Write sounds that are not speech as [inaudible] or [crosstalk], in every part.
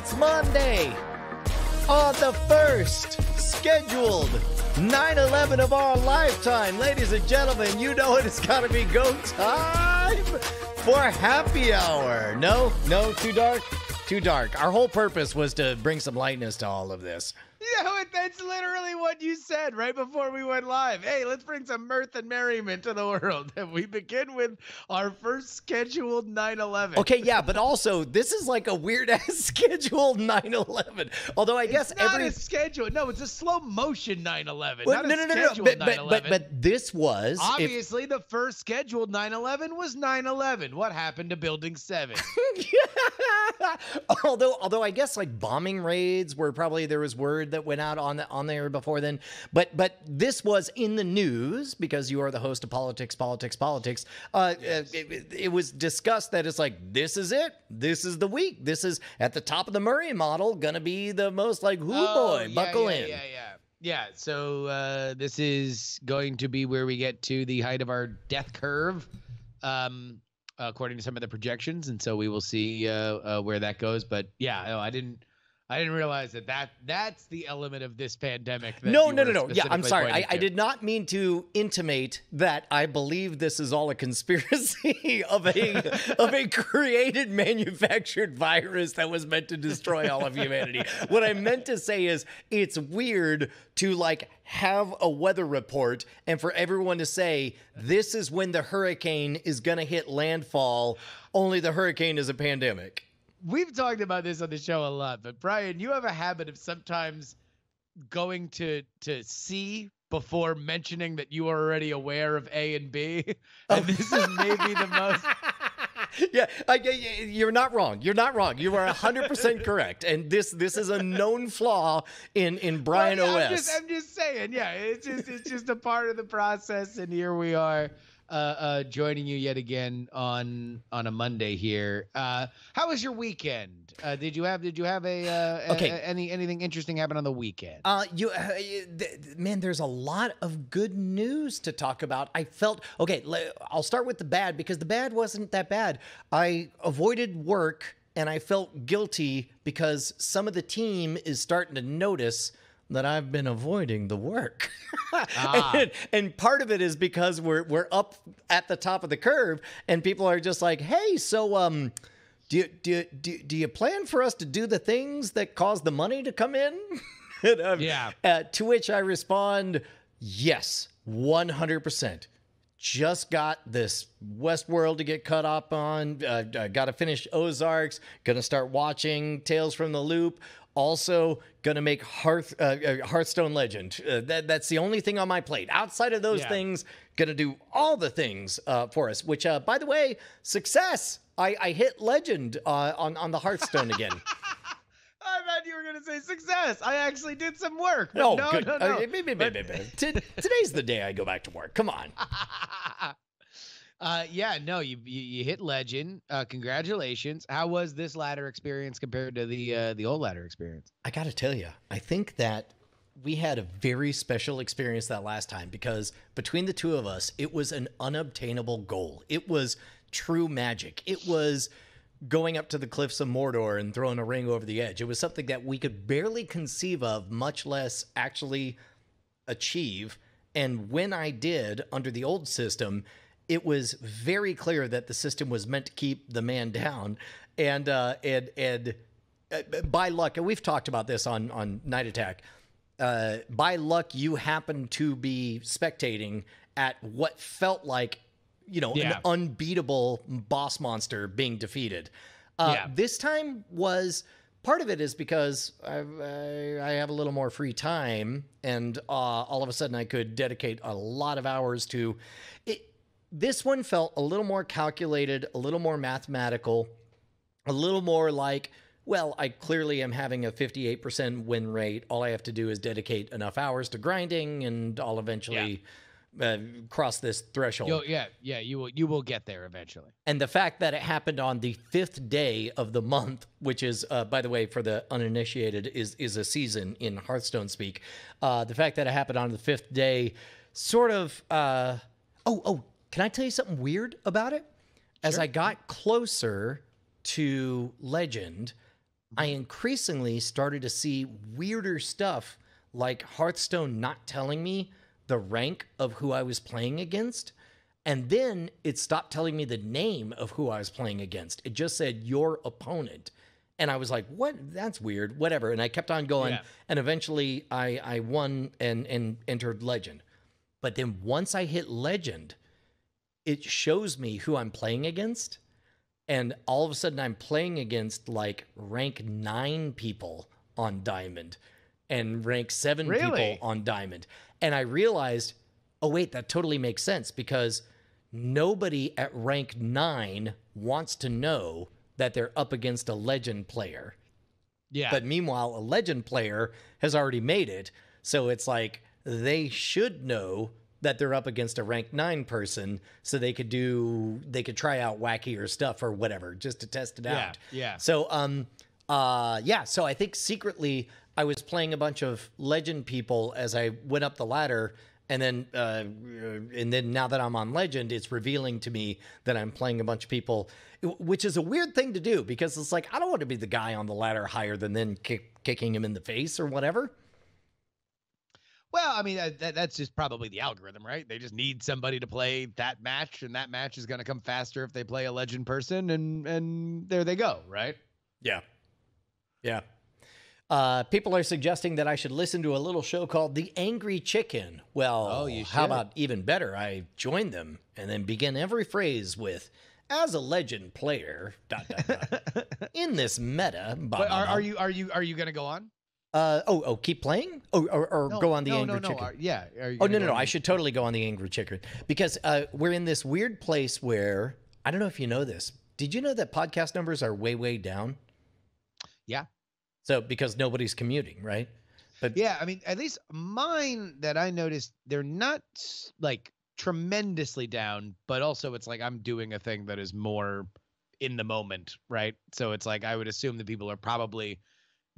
It's Monday on the first scheduled 9 11 of our lifetime. Ladies and gentlemen, you know it. It's got to be go time for happy hour. No, no, too dark, too dark. Our whole purpose was to bring some lightness to all of this. [laughs] Yeah, that's literally what you said right before we went live. Hey, let's bring some mirth and merriment to the [laughs] world. And we begin with our first scheduled 9 11. Okay, yeah, but also, this is like a weird [laughs] ass scheduled 9 11. Although I it's guess not every. a schedule. No, it's a slow motion 9 11. Well, not no, a no, no, no. scheduled But, but, 9/11. but, but this was. if- Obviously, the first scheduled 9 11 was 9 11. What happened to Building 7? although although I guess like bombing raids were probably there was word that went out on the, on there before then. But but this was in the news because you are the host of politics politics politics uh it, it, it was discussed that it's like this is it. This is the week. This is at the top of the Murray model gonna be the most like whoo Oh, boy yeah, buckle yeah, in. Yeah, yeah. Yeah, so uh, this is going to be where we get to the height of our death curve, um, according to some of the projections, and so we will see uh, uh, where that goes. But yeah, no, I didn't, I didn't realize that that that's the element of this pandemic. That No, no, no, no. Yeah, I'm sorry. I, I did not mean to intimate that I believe this is all a conspiracy [laughs] of a [laughs] of a created, manufactured virus that was meant to destroy all of humanity. What I meant to say is it's weird to like have a weather report and for everyone to say this is when the hurricane is going to hit landfall. Only the hurricane is a pandemic. We've talked about this on the show a lot, but Brian, you have a habit of sometimes going to to C before mentioning that you are already aware of A and B, oh. and this is maybe the most. [laughs] yeah, I, I- you're not wrong. You're not wrong. You are 100% correct. And this this is a known flaw in in Brian Well, yeah, OS. I'm just, I'm just saying, yeah, it's just it's just a part of the process, and here we are, uh, uh, joining you yet again on on a Monday here. Uh, how was your weekend? Uh, did you have did you have a, uh, Okay. a- any anything interesting happen on the weekend? Uh, you, uh, th- th- man, there's a lot of good news to talk about. I felt okay. I'll start with the bad because the bad wasn't that bad. I avoided work and I felt guilty because some of the team is starting to notice that I've been avoiding the work. [laughs] Ah. and, and part of it is because we're we're up at the top of the curve and people are just like, "Hey, so um do you, do, you, do, you- do you plan for us to do the things that cause the money to come in? [laughs] And, um, Yeah. Uh, to which I respond, yes, 100%. Just got this Westworld to get caught up on. Uh, uh, got to finish Ozarks. Gonna start watching Tales from the Loop. Also, gonna make Hearth uh, uh, Hearthstone Legend. Uh, that that's the only thing on my plate. Outside of those Yeah. things, gonna do all the things uh, for us. Which, uh, by the way, success. I, I hit Legend uh, on on the Hearthstone again. [laughs] I thought you were gonna say success. I actually did some work. Oh, no, good. no, no. Uh, me- me. T- Today's the day I go back to work. Come on. [laughs] uh, yeah, no, you, you you hit legend. Uh, congratulations. How was this ladder experience compared to the uh, the old ladder experience? I got to tell you, I think that we had a very special experience that last time because between the two of us, it was an unobtainable goal. It was true magic. It was going up to the cliffs of Mordor and throwing a ring over the edge. It was something that we could barely conceive of, much less actually achieve. And when I did under the old system, it was very clear that the system was meant to keep the man down. And uh, and and uh, by luck, and we've talked about this on on Night Attack. Uh, by luck, you happened to be spectating at what felt like, you know, Yeah. an unbeatable boss monster being defeated. Uh, Yeah. This time was part of it is because I've, I, I have a little more free time, and uh, all of a sudden I could dedicate a lot of hours to it. This one felt a little more calculated, a little more mathematical, a little more like, well, I clearly am having a 58% win rate. All I have to do is dedicate enough hours to grinding, and I'll eventually uh, cross this threshold. You'll, yeah, yeah, you will you will get there eventually. And the fact that it happened on the fifth day of the month, which is, uh, by the way, for the uninitiated, is is a season in Hearthstone speak. Uh, the fact that it happened on the fifth day, sort of. Uh, oh, oh, can I tell you something weird about it? As I got closer to Legend, I mm-hmm. increasingly started to see weirder stuff like Hearthstone not telling me the rank of who I was playing against. And then it stopped telling me the name of who I was playing against. It just said your opponent. And I was like, what? That's weird. Whatever. And I kept on going. Yeah. And eventually I, I won and, and entered legend. But then once I hit legend, it shows me who I'm playing against. And all of a sudden, I'm playing against like rank nine people on Diamond and rank seven Really? people on Diamond. And I realized, oh, wait, that totally makes sense because nobody at rank nine wants to know that they're up against a legend player. Yeah. But meanwhile, a legend player has already made it. So it's like they should know that they're up against a rank nine person so they could do they could try out wackier stuff or whatever just to test it Yeah, out. yeah. So um uh yeah, so I think secretly I was playing a bunch of legend people as I went up the ladder and then uh and then now that I'm on legend it's revealing to me that I'm playing a bunch of people which is a weird thing to do because it's like I don't want to be the guy on the ladder higher than then kick, kicking him in the face or whatever. Well, I mean, that, that's just probably the algorithm, right? They just need somebody to play that match, and that match is going to come faster if they play a legend person, and and there they go, right? Yeah. Yeah. Uh, people are suggesting that I should listen to a little show called The Angry Chicken. Well, Oh, you how about even better? I join them and then begin every phrase with, as a legend player, dot, dot, dot. [laughs] in this meta. But blah, are, are you are you are you going to go on? Uh, oh, oh, keep playing? Oh, or, or No, go on The no, Angry no. Chicken. Are, yeah. Are you Oh no no no! I should totally go on the Angry Chicken because uh, we're in this weird place where I don't know if you know this. Did you know that podcast numbers are way way down? Yeah. So because nobody's commuting, right? But Yeah, I mean, at least mine that I noticed, they're not like tremendously down, but also it's like I'm doing a thing that is more in the moment, right? So it's like I would assume that people are probably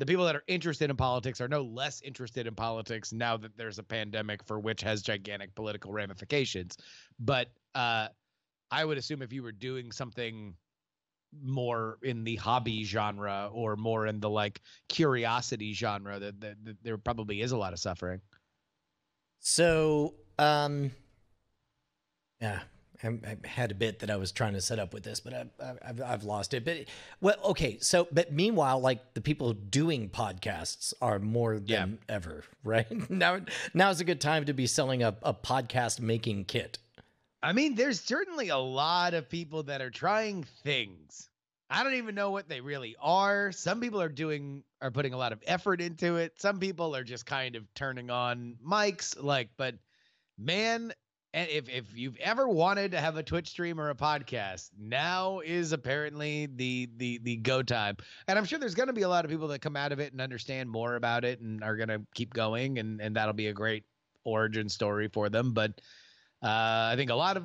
the people that are interested in politics are no less interested in politics now that there's a pandemic for which has gigantic political ramifications. But uh I would assume if you were doing something more in the hobby genre or more in the like curiosity genre that, that, that there probably is a lot of suffering So, um, yeah, I, I had a bit that I was trying to set up with this, but I, I, I've, I've lost it. But well, okay. So, but meanwhile, like the people doing podcasts are more than Yeah. ever, [laughs] right? now, now is a good time to be selling a, a podcast making kit. i mean there's certainly a lot of people that are trying things i don't even know what they really are some people are doing are putting a lot of effort into it some people are just kind of turning on mics like but man and if, if you've ever wanted to have a twitch stream or a podcast now is apparently the the the go time. And i'm sure there's going to be a lot of people that come out of it and understand more about it and are going to keep going and and that'll be a great origin story for them. But uh i think a lot of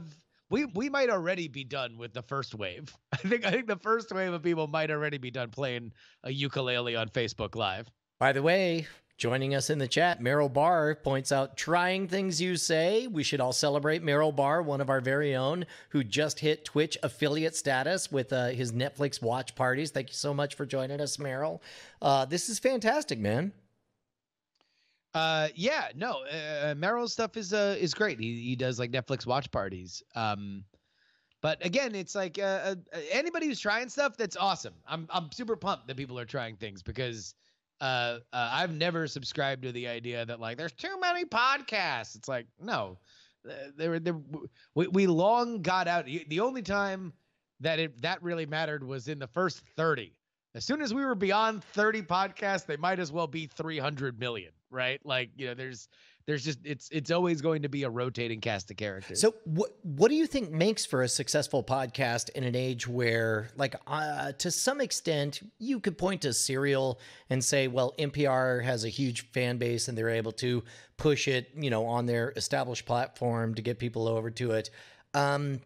we we might already be done with the first wave. [laughs] I think i think the first wave of people might already be done playing a ukulele on facebook live. By the way, joining us in the chat, Merrill Barr points out trying things you say. We should all celebrate Merrill Barr, one of our very own, who just hit Twitch affiliate status with uh, his Netflix watch parties. Thank you so much for joining us, Merrill. Uh, this is fantastic, man. Uh, yeah, no, uh, Merrill's stuff is uh is great. He he does like Netflix watch parties. Um, but again, it's like uh, uh, anybody who's trying stuff, that's awesome. I'm I'm super pumped that people are trying things because uh, uh I've never subscribed to the idea that like there's too many podcasts. It's like no, uh, there there we we long got out. The only time that it that really mattered was in the first thirty. As soon as we were beyond 30 podcasts, they might as well be 300 million, right? Like, you know, there's there's just it's it's always going to be a rotating cast of characters. So, what what do you think makes for a successful podcast in an age where, like, uh, to some extent, you could point to Serial and say, well, NPR has a huge fan base and they're able to push it, you know, on their established platform to get people over to it. Um,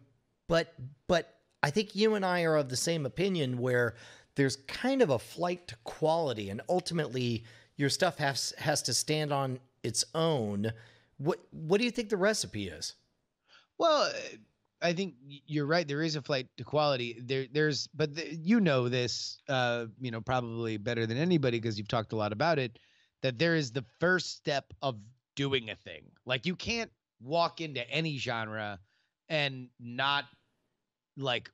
but but I think you and I are of the same opinion where there's kind of a flight to quality, and ultimately your stuff has has to stand on its own. What what do you think the recipe is? Well, I think you're right. There is a flight to quality. There, there's, but the, you know this, uh, you know, probably better than anybody because you've talked a lot about it. That there is the first step of doing a thing. Like you can't walk into any genre and not like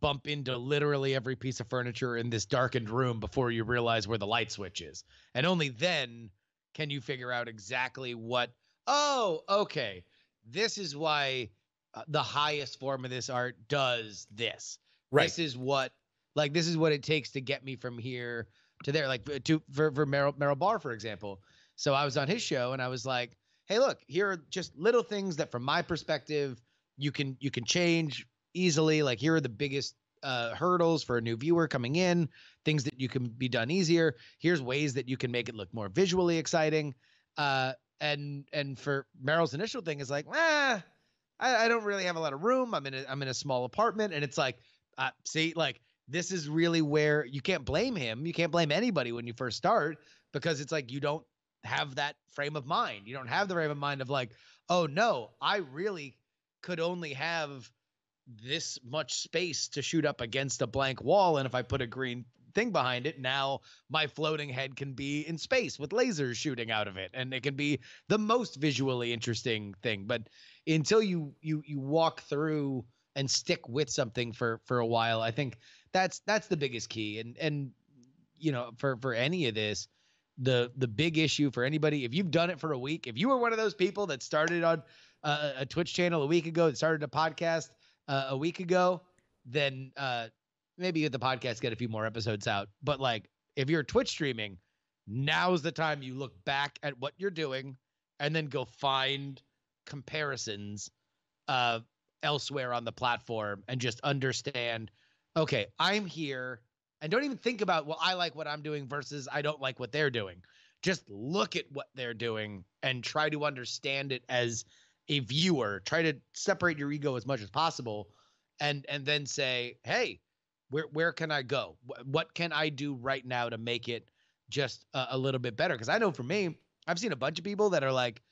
bump into literally every piece of furniture in this darkened room before you realize where the light switch is. And only then can you figure out exactly what, oh, okay, this is why uh, the highest form of this art does this. Right. This is what, like, this is what it takes to get me from here to there. Like, to for, for Merrill, Merrill Barr, for example. So I was on his show and I was like, hey, look, here are just little things that from my perspective, you can you can change easily. Like here are the biggest uh, hurdles for a new viewer coming in, things that you can be done easier. Here's ways that you can make it look more visually exciting. Uh, and and for Merrill's initial thing is like, ah, I, I don't really have a lot of room. I'm in a I'm in a small apartment, and it's like, uh, see, like this is really where you can't blame him. You can't blame anybody when you first start because it's like you don't have that frame of mind. You don't have the frame of mind of like, oh no, I really could only have this much space to shoot up against a blank wall. And if I put a green thing behind it, now my floating head can be in space with lasers shooting out of it. And it can be the most visually interesting thing. But until you you you walk through and stick with something for for a while, I think that's that's the biggest key. And and you know, for for any of this, the the big issue for anybody, if you've done it for a week, if you were one of those people that started on uh, a Twitch channel a week ago, that started a podcast uh, a week ago, then uh, maybe the podcast get a few more episodes out. But like, if you're Twitch streaming, now's the time you look back at what you're doing and then go find comparisons uh, elsewhere on the platform and just understand. Okay, I'm here, and don't even think about well, I like what I'm doing versus I don't like what they're doing. Just look at what they're doing and try to understand it as a viewer try to separate your ego as much as possible and and then say hey where where can i go? What can i do right now to make it just a, a little bit better? Because i know for me i've seen a bunch of people that are like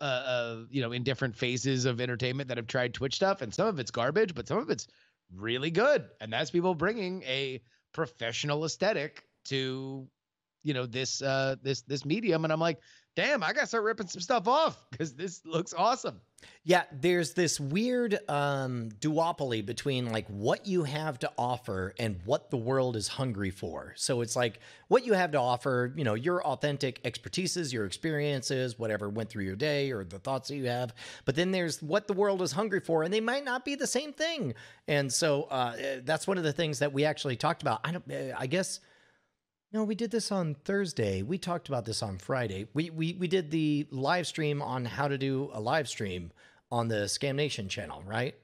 uh, uh you know in different phases of entertainment that have tried twitch stuff and some of it's garbage but some of it's really good. And that's people bringing a professional aesthetic to you know this uh this this medium. And i'm like damn, I got to start ripping some stuff off [laughs] because this looks awesome. Yeah, there's this weird um, duopoly between like what you have to offer and what the world is hungry for. So it's like what you have to offer, you know, your authentic expertises, your experiences, whatever went through your day or the thoughts that you have. But then there's what the world is hungry for, and they might not be the same thing. And so uh, that's one of the things that we actually talked about. I don't, I guess no, we did this on Thursday. We talked about this on Friday. We we we did the live stream on how to do a live stream on the Scam Nation channel, right?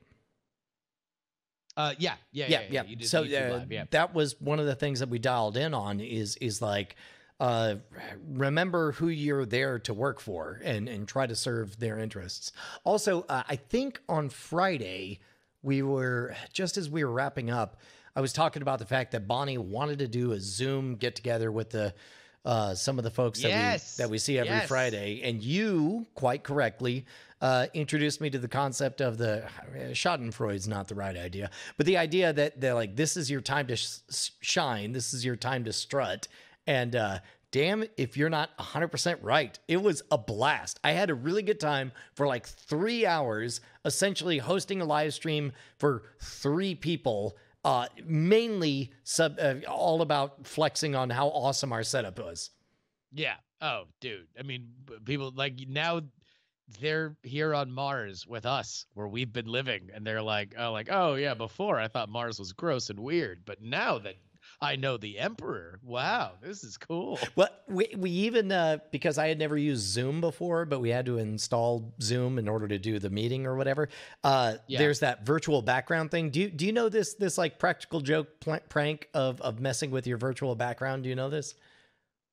Uh, yeah, yeah, yeah, yeah. yeah. so uh, live, yeah. that was one of the things that we dialed in on is is like uh, remember who you're there to work for and and try to serve their interests. Also, uh, I think on Friday we were just as we were wrapping up I was talking about the fact that Bonnie wanted to do a Zoom get together with the uh, some of the folks that yes. we that we see every yes. Friday, and you quite correctly uh, introduced me to the concept of the uh, Schadenfreude's not the right idea, but the idea that they're like this is your time to sh- shine, this is your time to strut, and uh, damn if you're not 100% right. It was a blast. I had a really good time for like three hours, essentially hosting a live stream for three people uh, mainly sub, uh, all about flexing on how awesome our setup was. Yeah. Oh, dude. I mean, people like now they're here on Mars with us where we've been living and they're like, oh, like, oh yeah, before I thought Mars was gross and weird, but now that I know the Emperor. Wow, this is cool. Well, we we even uh, because I had never used Zoom before, but we had to install Zoom in order to do the meeting or whatever. Uh, yeah. There's that virtual background thing. Do you do you know this this like practical joke pl- prank of of messing with your virtual background? Do you know this?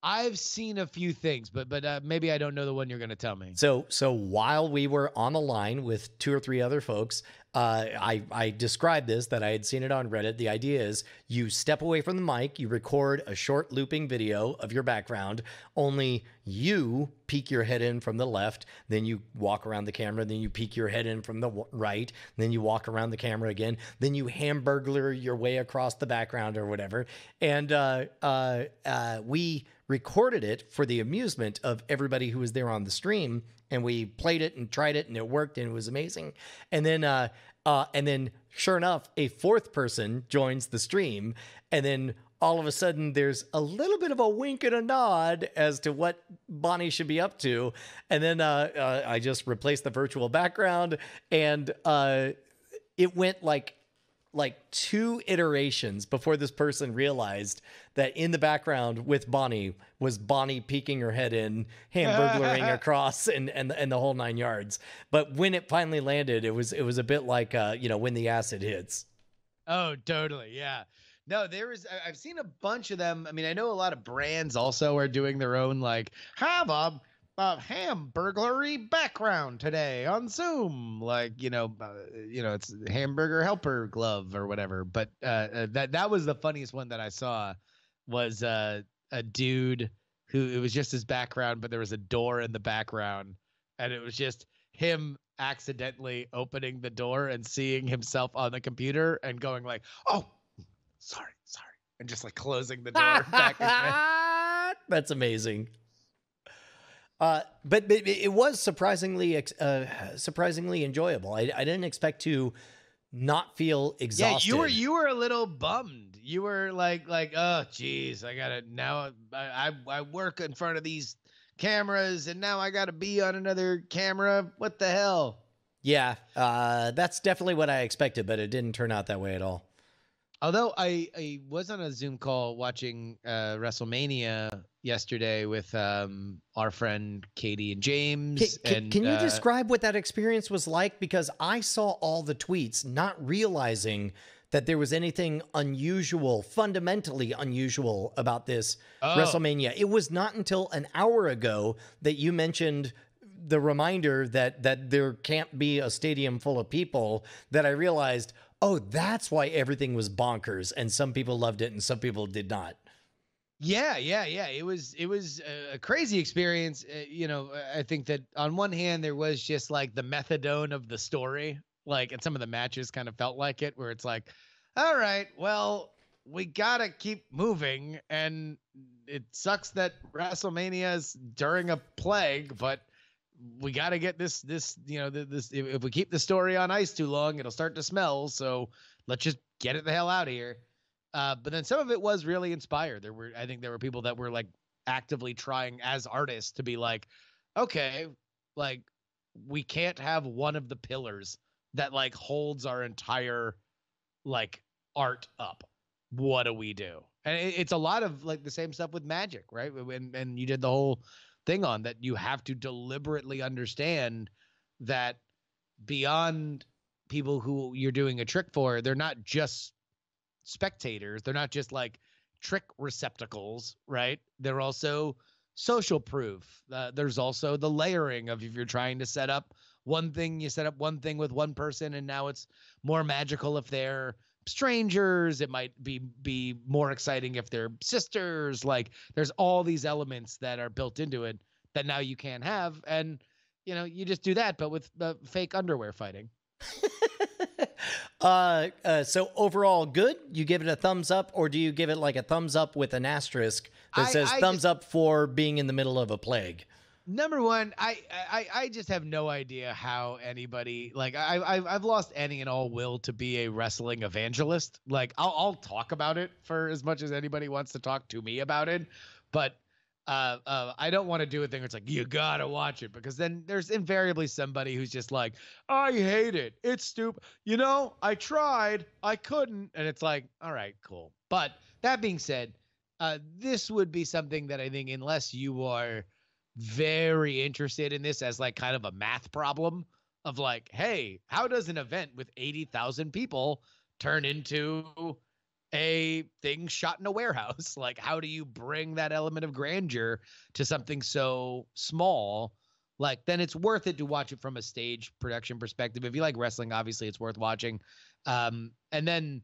I've seen a few things, but but uh, maybe I don't know the one you're going to tell me. So so while we were on the line with two or three other folks, uh, I I described this that I had seen it on Reddit. The idea is you step away from the mic, you record a short looping video of your background. Only you peek your head in from the left, then you walk around the camera, then you peek your head in from the right, then you walk around the camera again, then you hamburglar your way across the background or whatever. And uh, uh, uh we recorded it for the amusement of everybody who was there on the stream and we played it and tried it and it worked and it was amazing and then uh uh and then sure enough a fourth person joins the stream and then all of a sudden there's a little bit of a wink and a nod as to what Bonnie should be up to. And then uh, uh, I just replaced the virtual background and uh, it went like like two iterations before this person realized that in the background with Bonnie was Bonnie peeking her head in, hamburglaring [laughs] across, and and and the whole nine yards. But when it finally landed, it was it was a bit like uh, you know when the acid hits. Oh, totally, yeah. No, there is. I've seen a bunch of them. I mean, I know a lot of brands also are doing their own like have a uh, ham burglary background today on Zoom. Like you know, uh, you know, it's hamburger helper glove or whatever. But uh, uh, that that was the funniest one that I saw was uh, a dude who it was just his background, but there was a door in the background, and it was just him accidentally opening the door and seeing himself on the computer and going like, "Oh, sorry, sorry," and just like closing the door back again. [laughs] That's amazing. Uh, but, but, it was surprisingly uh, surprisingly enjoyable. I, I, didn't expect to not feel exhausted. Yeah, you were you were a little bummed. You were like like oh geez, I gotta now I, I, I work in front of these cameras and now I gotta be on another camera. What the hell? Yeah, uh, that's definitely what I expected, but it didn't turn out that way at all. Although I, I was on a Zoom call watching uh, WrestleMania yesterday with um, our friend Katie and James. Can, and, can you uh, describe what that experience was like? Because I saw all the tweets, not realizing that there was anything unusual, fundamentally unusual about this oh. WrestleMania. It was not until an hour ago that you mentioned the reminder that that there can't be a stadium full of people that I realized oh, that's why everything was bonkers, and some people loved it and some people did not. Yeah, yeah, yeah. It was it was a crazy experience. Uh, you know, I think that on one hand there was just like the methadone of the story, like, and some of the matches kind of felt like it, where it's like, all right, well, we gotta keep moving, and it sucks that WrestleMania is during a plague, but we got to get this this you know this if, we keep the story on ice too long it'll start to smell. So let's just get it the hell out of here. Uh, but then some of it was really inspired. There were i think there were people that were like actively trying as artists to be like okay like we can't have one of the pillars that like holds our entire like art up. What do we do? And it, it's a lot of like the same stuff with magic right? And and you did the whole thing on that you have to deliberately understand that beyond people who you're doing a trick for, they're not just spectators. They're not just like trick receptacles, right? They're also social proof. Uh, there's also the layering of if you're trying to set up one thing, you set up one thing with one person, and now it's more magical if they're strangers. It might be be more exciting if they're sisters. Like there's all these elements that are built into it that now you can't have. And you know you just do that but with the fake underwear fighting. [laughs] Uh, uh, so overall good? You give it a thumbs up or do you give it like a thumbs up with an asterisk that I, says I thumbs just, up for being in the middle of a plague number one, I, I I just have no idea how anybody like I I've, I've lost any and all will to be a wrestling evangelist. Like I'll I'll talk about it for as much as anybody wants to talk to me about it, but uh, uh, I don't want to do a thing where it's like you gotta watch it because then there's invariably somebody who's just like, I hate it. It's stupid. You know, I tried, I couldn't, and it's like, all right, cool. But that being said, uh, this would be something that I think unless you are very interested in this as like kind of a math problem of like, hey, how does an event with 80,000 people turn into a thing shot in a warehouse. [laughs] Like, how do you bring that element of grandeur to something so small? Like, then it's worth it to watch it from a stage production perspective. If you like wrestling, obviously it's worth watching. Um, and then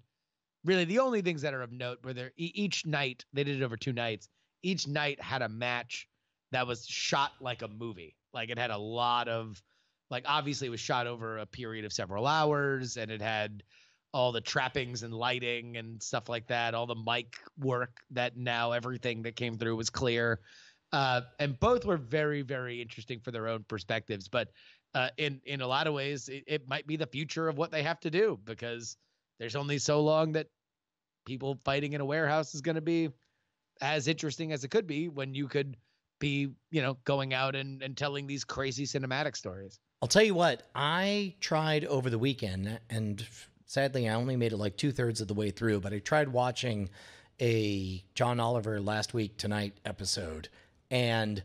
really the only things that are of note were there each night, they did it over two nights. Each night had a match that was shot like a movie. Like it had a lot of like obviously it was shot over a period of several hours and it had all the trappings and lighting and stuff like that, all the mic work that now everything that came through was clear. Uh, and both were very, very interesting for their own perspectives. But uh, in in a lot of ways, it, it might be the future of what they have to do because there's only so long that people fighting in a warehouse is going to be as interesting as it could be when you could be, you know, going out and, and telling these crazy cinematic stories. I'll tell you what, I tried over the weekend, and sadly, I only made it like two thirds of the way through, but I tried watching a John Oliver last week tonight episode. And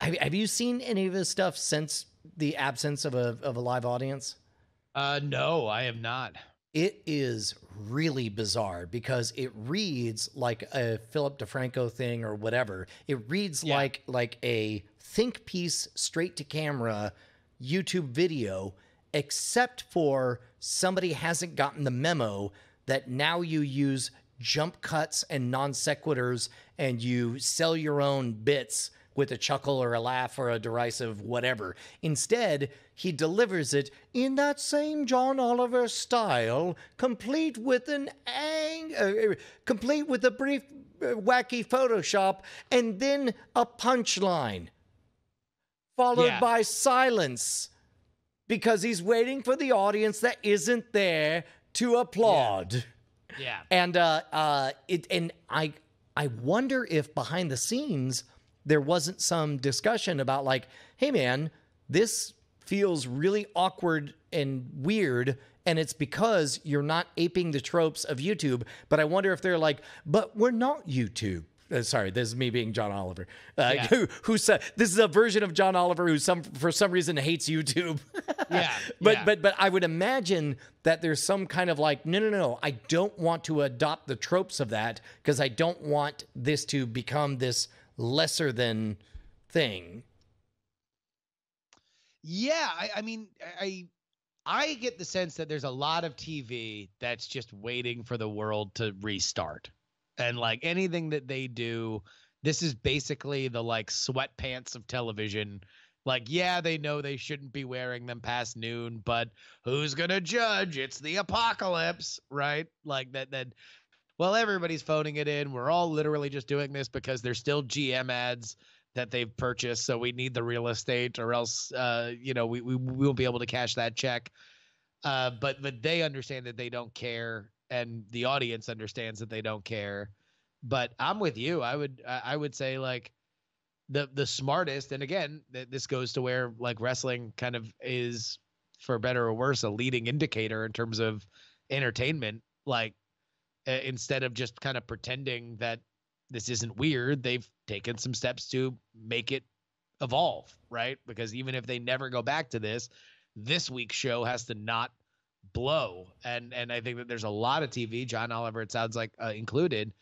have, have you seen any of his stuff since the absence of a, of a live audience? Uh, no, I have not. It is really bizarre because it reads like a Philip DeFranco thing or whatever. It reads yeah. like like a think piece straight to camera YouTube video, except for somebody hasn't gotten the memo that now you use jump cuts and non sequiturs and you sell your own bits with a chuckle or a laugh or a derisive whatever. Instead, he delivers it in that same John Oliver style, complete with an ang- uh, complete with a brief uh, wacky Photoshop and then a punchline followed yeah. by silence because he's waiting for the audience that isn't there to applaud. Yeah. yeah. And uh uh it and I I wonder if behind the scenes there wasn't some discussion about like, hey man, this feels really awkward and weird and it's because you're not aping the tropes of YouTube. But I wonder if they're like, but we're not YouTube. Uh, sorry, this is me being John Oliver. Uh, yeah. Who, who said this is a version of John Oliver who some for some reason hates YouTube. [laughs] yeah, [laughs] but yeah. but but I would imagine that there's some kind of like no no no I don't want to adopt the tropes of that because I don't want this to become this lesser than thing. Yeah, I, I mean, I I get the sense that there's a lot of TV that's just waiting for the world to restart, and like anything that they do, this is basically the like sweatpants of television. Like, yeah, they know they shouldn't be wearing them past noon, but who's gonna judge? It's the apocalypse, right? Like that. That well, everybody's phoning it in. We're all literally just doing this because there's still GM ads that they've purchased, so we need the real estate, or else, uh, you know, we we won't be able to cash that check. Uh, but but they understand that they don't care, and the audience understands that they don't care. But I'm with you. I would I would say like the the smartest, and again, this goes to where like wrestling kind of is, for better or worse, a leading indicator in terms of entertainment. Like uh, instead of just kind of pretending that this isn't weird, they've taken some steps to make it evolve, right? Because even if they never go back to this, this week's show has to not blow. And and I think that there's a lot of TV, John Oliver, it sounds like uh, included,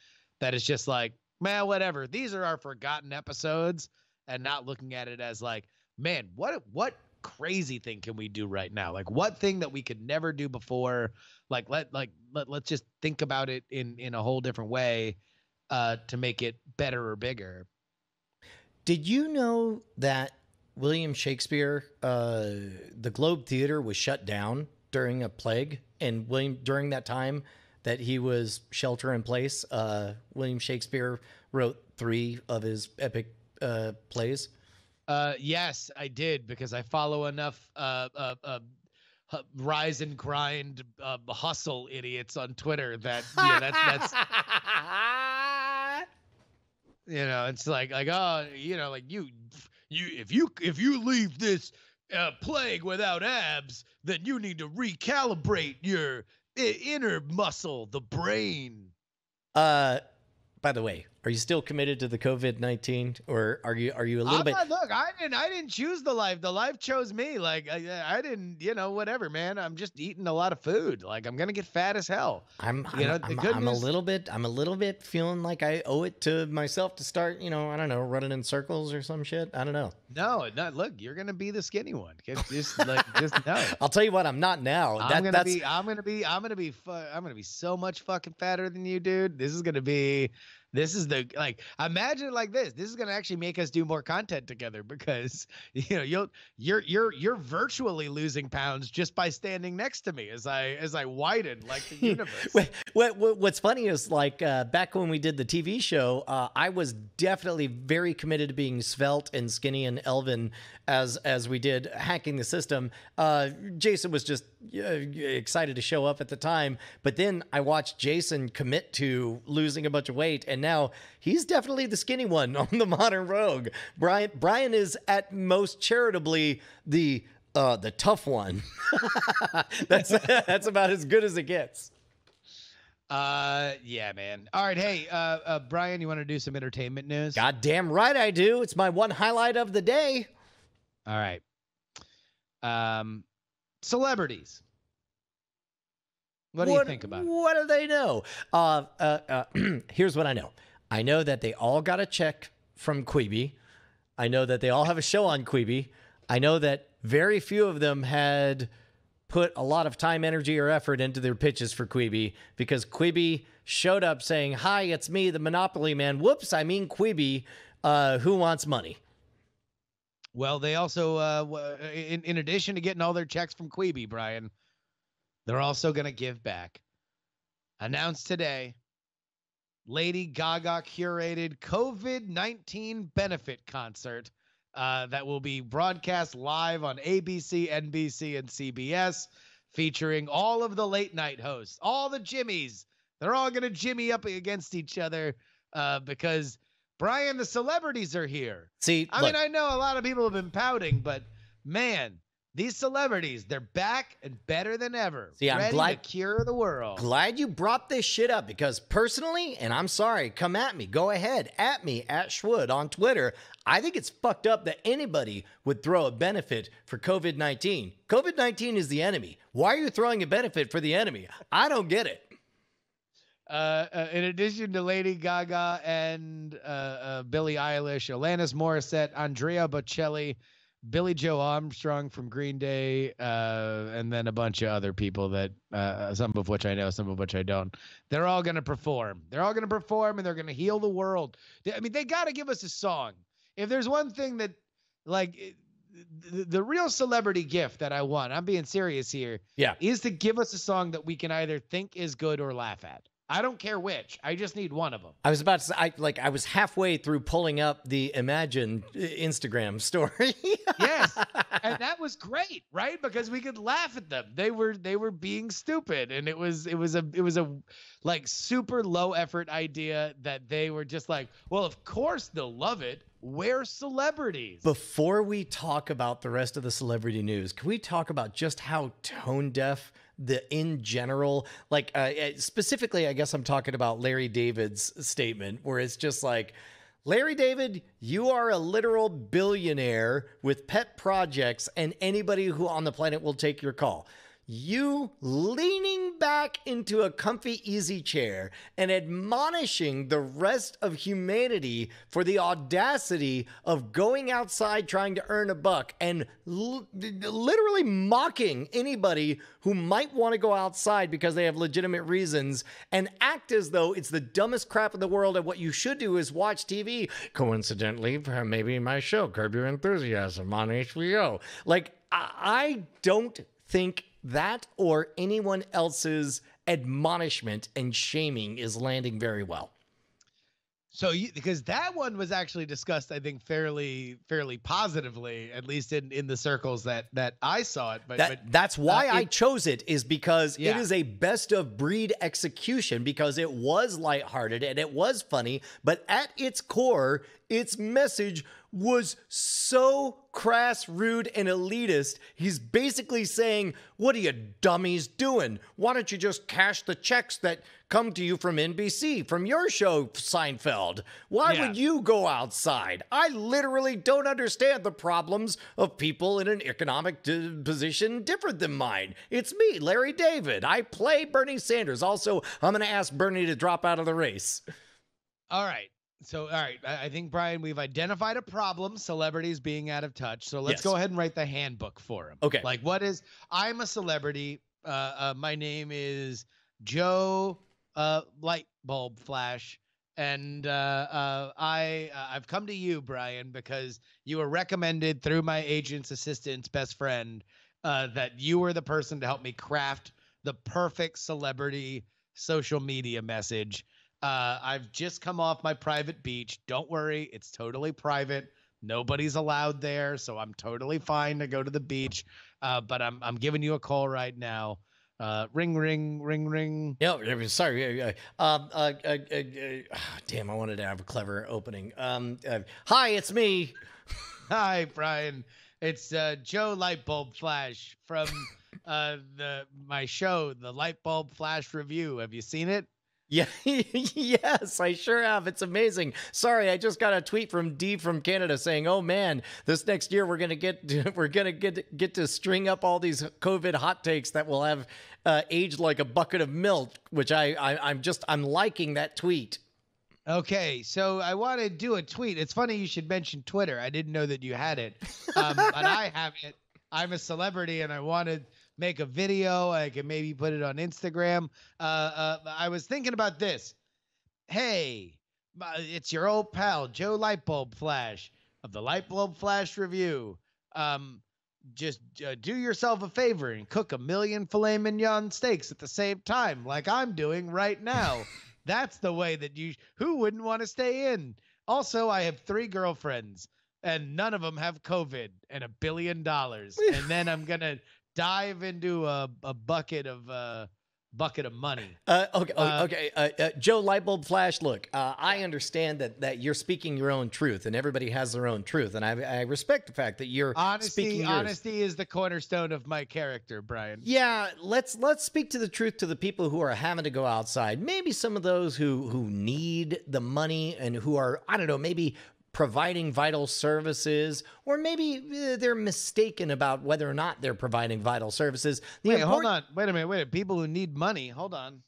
that is just like, man, whatever. These are our forgotten episodes, and not looking at it as like, man, what what crazy thing can we do right now? Like what thing that we could never do before? Like let like let, let's just think about it in in a whole different way uh to make it better or bigger. Did you know that William Shakespeare uh the Globe Theater was shut down during a plague and William during that time that he was shelter in place uh William Shakespeare wrote 3 of his epic uh plays? Uh, yes, I did because I follow enough uh, uh, uh, rise and grind uh, hustle idiots on Twitter that yeah, that's that's [laughs] you know, it's like like oh, you know, like you you if you if you leave this uh, plague without abs, then you need to recalibrate your inner muscle, the brain. Uh, by the way, Are you still committed to the COVID nineteen, or are you are you a little I'm bit? not- look, I didn't. I didn't choose the life. The life chose me. Like I, I didn't. You know, whatever, man. I'm just eating a lot of food. Like I'm gonna get fat as hell. I'm I'm, You know, the I'm, I'm a little bit I'm a little bit feeling like I owe it to myself to start. You know, I don't know, running in circles or some shit. I don't know. No, not look. You're gonna be the skinny one. Just like just [laughs] know. I'll tell you what, I'm not now. I'm That, gonna that's be. I'm gonna be. I'm gonna be. Fu- I'm gonna be so much fucking fatter than you, dude. This is gonna be. This is the like. Imagine it like this. This is gonna actually make us do more content together [laughs] because you know you'll you're you're you're virtually losing pounds just by standing next to me as I as I widen like the [laughs] universe. What, what, what- what's funny is like uh, back when we did the TV show, uh, I was definitely very committed to being svelte and skinny and Elvin as as we did hacking the system. Uh, Jason was just excited to show up at the time, but then I watched Jason commit to losing a bunch of weight, and now he's definitely the skinny one [laughs] on the Modern Rogue. Brian Brian is at most charitably the uh, the tough one. [laughs] that's [laughs] that's about as good as it gets. Uh, yeah, man. All right, hey, uh, uh Brian, you want to do some entertainment news? God damn right I do. It's my one highlight of the day. All right. Um, celebrities. What do you think about it? What do they know? Uh, uh, uh, [clears throat] here's what I know. I know that they all got a check from Quibi. I know that they all have a show on Quibi. I know that very few of them had put a lot of time, energy, or effort into their pitches for Quibi because Quibi showed up saying, "Hi, it's me, the Monopoly Man." Whoops, I mean Quibi. Uh, who wants money? Well, they also, uh, in, in addition to getting all their checks from Quibi, Brian, they're also going to give back. Announced today, Lady Gaga curated COVID 19 benefit concert uh, that will be broadcast live on ABC, NBC, and CBS, featuring all of the late night hosts, all the Jimmys. They're all going to Jimmy up against each other uh, because Brian, the celebrities are here. See, I look, mean, I know a lot of people have been pouting, but man, these celebrities, they're back and better than ever. See, I'm glad- to cure the world. Glad you brought this shit up because personally, and I'm sorry, come at me, go ahead, at me, at shwood on Twitter. I think it's fucked up that anybody would throw a benefit for COVID 19. COVID 19 is the enemy. Why are you throwing a benefit for the enemy? I don't get it. Uh, uh, in addition to Lady Gaga and uh, uh, Billie Eilish, Alanis Morissette, Andrea Bocelli, Billie Joe Armstrong from Green Day, uh, and then a bunch of other people that uh, some of which I know, some of which I don't. They're all going to perform. They're all going to perform, and they're going to heal the world. They- I mean, they got to give us a song. If there's one thing that, like, the, the real celebrity gift that I want, I'm being serious here, Yeah. is to give us a song that we can either think is good or laugh at. I don't care which. I just need one of them. I was about to say, I, like, I was halfway through pulling up the Imagine uh, Instagram [laughs] story. Yes. and that was great, right? Because we could laugh at them. They were they were being stupid and it was it was a it was a like super low effort idea that they were just like, well, of course they'll love it. We're celebrities. Before we talk about the rest of the celebrity news, can we talk about just how tone deaf the in general, like uh, specifically, I guess I'm talking about Larry David's statement, where it's just like, Larry David, you are a literal billionaire with pet projects, and anybody who on the planet will take your call. You leaning back into a comfy easy chair and admonishing the rest of humanity for the audacity of going outside trying to earn a buck and l- literally mocking anybody who might want to go outside because they have legitimate reasons and act as though it's the dumbest crap in the world and what you should do is watch TV. Coincidentally, maybe my show, Curb Your Enthusiasm on HBO. Like, I I don't think that or anyone else's admonishment and shaming is landing very well. So you because that one was actually discussed, I think, fairly fairly positively, at least in in the circles that that I saw it. But, That, but that's why uh, I it- chose it is because it Yeah. is a best of breed execution because it was lighthearted and it was funny, but at its core, its message was so crass, rude, and elitist. He's basically saying, What are you dummies doing? Why don't you just cash the checks that come to you from NBC, from your show, Seinfeld? Why Yeah. would you go outside? I literally don't understand the problems of people in an economic d- position different than mine. It's me, Larry David. I play Bernie Sanders. Also, I'm going to ask Bernie to drop out of the race. All right. So, all right. I, I think, Brian, we've identified a problem celebrities being out of touch. So let's Yes. go ahead and write the handbook for them. Okay. Like, what is, I'm a celebrity. Uh, uh, my name is Joe uh, Light Bulb Flash. And uh, uh, I, uh, I've come to you, Brian, because you were recommended through my agent's assistant's best friend uh, that you were the person to help me craft the perfect celebrity social media message. Uh, I've just come off my private beach. Don't worry, it's totally private. Nobody's allowed there, so I'm totally fine to go to the beach. Uh, but I'm I'm giving you a call right now. Uh, ring, ring, ring, ring. Mean, sorry. um, uh, uh, uh, uh, [sighs] damn, I wanted to have a clever opening. Um, uh, hi, it's me. [laughs] Hi, Brian. It's uh, Joe Lightbulb Flash from [laughs] uh, the my show, the Lightbulb Flash Review. Have you seen it? Yeah, [laughs] yes, I sure have. It's amazing. Sorry, I just got a tweet from D from Canada saying, "Oh man, this next year we're gonna get [laughs] we're gonna get get to string up all these COVID hot takes that will have uh, aged like a bucket of milk." Which I, I I'm just I'm liking that tweet. Okay, so I want to do a tweet. It's funny you should mention Twitter. I didn't know that you had it, um, but I have it. I'm a celebrity, and I want to make a video. I can maybe put it on Instagram. Uh, uh, I was thinking about this. Hey, it's your old pal Joe Lightbulb Flash of the Lightbulb Flash Review. Um, just uh, do yourself a favor and cook a million filet mignon steaks at the same time, like I'm doing right now. [laughs] That's the way that you. Who wouldn't want to stay in? Also, I have three girlfriends, and none of them have COVID and a billion dollars. [laughs] and then I'm gonna dive into a, a bucket of uh, bucket of money. Uh, okay, oh, Uh, okay. Uh, uh, Joe Lightbulb Flash. Look, uh, I understand that that you're speaking your own truth, and everybody has their own truth, and I, I respect the fact that you're speaking Honesty, yours. honesty is the cornerstone of my character, Brian. Yeah, let's let's speak to the truth to the people who are having to go outside. Maybe some of those who who need the money and who are I don't know, maybe providing vital services or maybe uh, they're mistaken about whether or not they're providing vital services. The Wait, hold on. Wait a minute. Wait. a minute. People who need money. Hold on.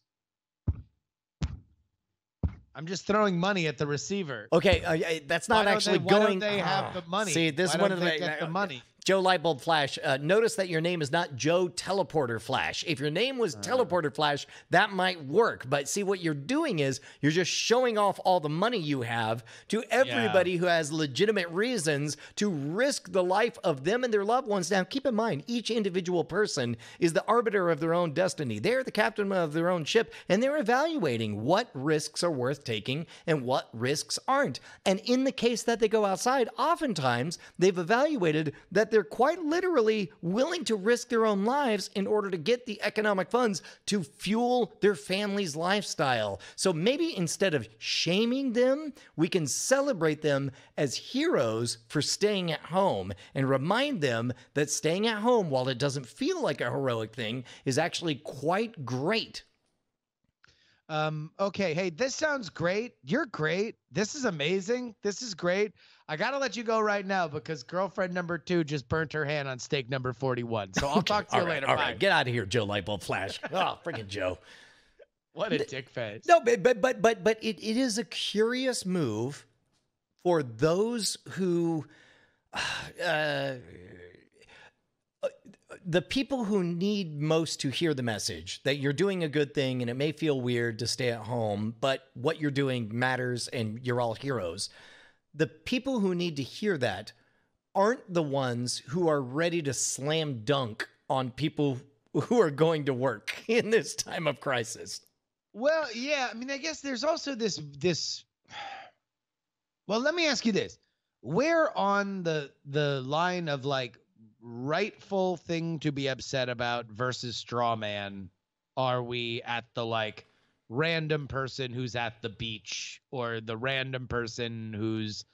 I'm just throwing money at the receiver. Okay, uh, that's not Why actually they, why going. don't they have Ah, the money? See, this Why one don't of they the, get the money. Joe Lightbulb Flash. Uh, notice that your name is not Joe Teleporter Flash. If your name was Uh. Teleporter Flash, that might work. But see, what you're doing is you're just showing off all the money you have to everybody who has legitimate reasons to risk the life of them and their loved ones. Now, keep in mind, each individual person is the arbiter of their own destiny. They're the captain of their own ship, and they're evaluating what risks are worth taking and what risks aren't. And in the case that they go outside, oftentimes they've evaluated that they're quite literally willing to risk their own lives in order to get the economic funds to fuel their family's lifestyle. So maybe instead of shaming them, we can celebrate them as heroes for staying at home and remind them that staying at home, while it doesn't feel like a heroic thing, is actually quite great. Um, okay, hey, this sounds great. You're great. This is amazing. This is great. I gotta let you go right now because girlfriend number two just burnt her hand on steak number 41. So I'll talk to you all right, later. all Bye. right, get out of here, Joe Lightbulb Flash. [laughs] Oh, freaking Joe. What a dick face. No, but but but but but it, it is a curious move for those who [sighs] uh, the people who need most to hear the message that you're doing a good thing and it may feel weird to stay at home, but what you're doing matters and you're all heroes. The people who need to hear that aren't the ones who are ready to slam dunk on people who are going to work [laughs] in this time of crisis. Well, yeah. I mean, I guess there's also this this. [sighs] Well, let me ask you this: Where on the the line of like rightful thing to be upset about versus straw man are we at the like random person who's at the beach or the random person who's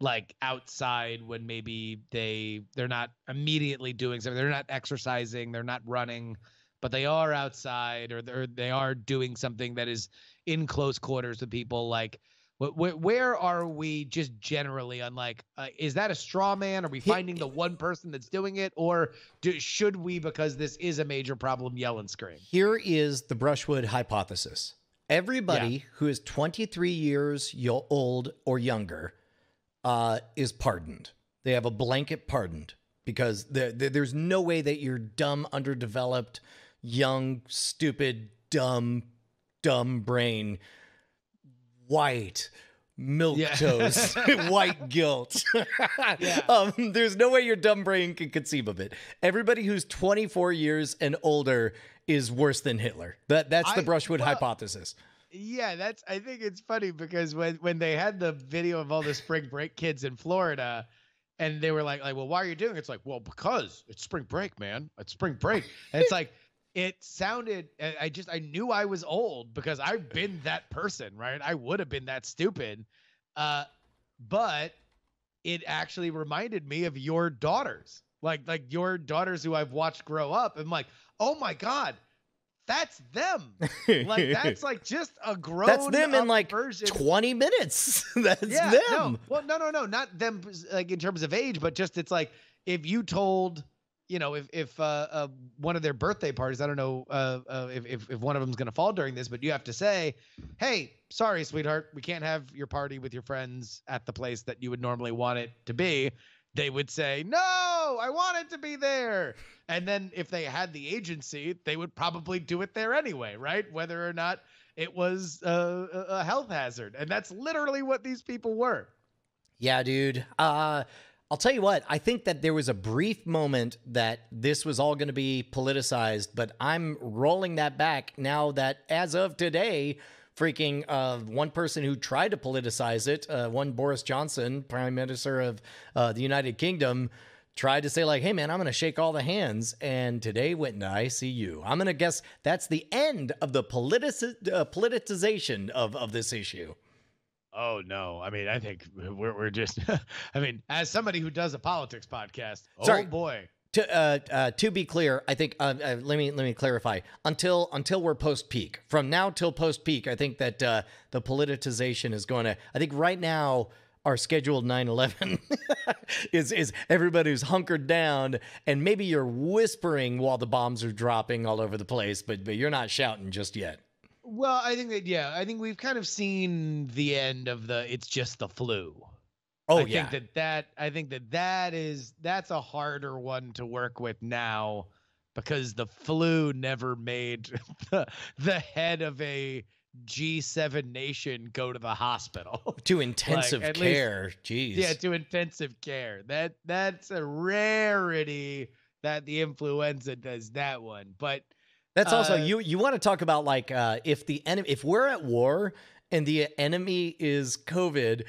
like outside when maybe they they're not immediately doing something. They're not exercising, they're not running, but they are outside or they're they are doing something that is in close quarters with people like where, where are we just generally on like uh, is that a straw man? Are we finding the one person that's doing it? Or do, should we because this is a major problem yell and scream? Here is the brushwood hypothesis. Everybody yeah. who is 23 years old or younger uh, is pardoned. They have a blanket pardoned because there's no way that you're dumb underdeveloped young stupid dumb dumb brain white milk yeah. toast, [laughs] white guilt. [laughs] yeah. [laughs] um, there's no way your dumb brain can conceive of it. Everybody who's 24 years and older is worse than Hitler. That that's the Brushwood well, hypothesis. Yeah, that's. I think it's funny because when when they had the video of all the spring break kids in Florida. And they were like, like, well, why are you doing it? It's like, well, because it's spring break, man. It's spring break. And it's like, it sounded i just i knew i was old because i've been that person right? I would have been that stupid. Uh but it actually reminded me of your daughters. Like like your daughters who i've watched grow up. I'm like oh my god that's them. [laughs] Like that's like just a grown that's them in like version. 20 minutes. [laughs] That's yeah, them. no. well no no no not them like in terms of age but just it's like if you told you know, if if uh, uh, one of their birthday parties, I don't know uh, uh if, if if one of them's going to fall during this, but you have to say, "Hey, sorry, sweetheart, we can't have your party with your friends at the place that you would normally want it to be." They would say, "No, I want it to be there." And then if they had the agency, they would probably do it there anyway, right? Whether or not it was uh, a, a health hazard, and that's literally what these people were. Yeah, dude. Uh I'll tell you what, I think that there was a brief moment that this was all going to be politicized, but I'm rolling that back now that as of today, freaking uh, one person who tried to politicize it, uh, one Boris Johnson, Prime Minister of uh, the United Kingdom, tried to say like, "Hey man, I'm going to shake all the hands," and today went into ICU. I'm going to guess that's the end of the uh, politicization of of this issue. Oh no! I mean, I think we're we're just. [laughs] I mean, as somebody who does a politics podcast, oh Sorry. boy. To uh, uh, to be clear, I think uh, uh, let me let me clarify. Until until we're post peak, from now till post peak, I think that uh, the politicization is going to. I think right now our scheduled 9/11 [laughs] is is everybody who's hunkered down, and maybe you're whispering while the bombs are dropping all over the place, but but you're not shouting just yet. Well, I think that yeah, I think we've kind of seen the end of the it's just the flu. Oh I yeah. think that that I think that that is that's a harder one to work with now because the flu never made [laughs] the, the head of a G7 nation go to the hospital [laughs] to intensive like, care. Least, Jeez. Yeah, to intensive care. That that's a rarity that the influenza does that one. But that's also uh, you. You want to talk about like uh, if the enemy, if we're at war and the enemy is COVID,